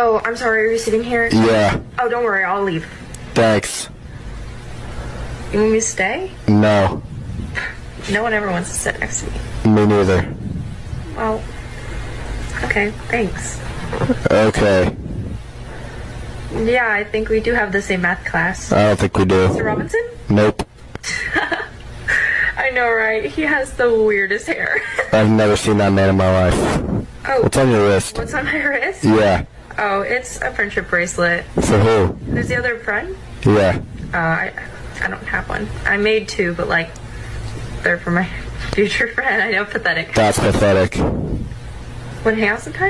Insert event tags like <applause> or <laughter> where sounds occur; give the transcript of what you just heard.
Oh, I'm sorry. Are you sitting here? Yeah. Oh, don't worry. I'll leave. Thanks. You want me to stay? No. No one ever wants to sit next to me. Me neither. Well, okay. Thanks. Okay. Yeah, I think we do have the same math class. I don't think we do. Mr. Robinson? Nope. <laughs> I know, right? He has the weirdest hair. I've never seen that man in my life. oh, What's on your wrist? what's on my wrist? Yeah. Oh, it's a friendship bracelet. For who? There's the other friend. Yeah. Uh, I, I don't have one. I made two, but like, they're for my <laughs> future friend. I know, pathetic. That's pathetic. When out sometime?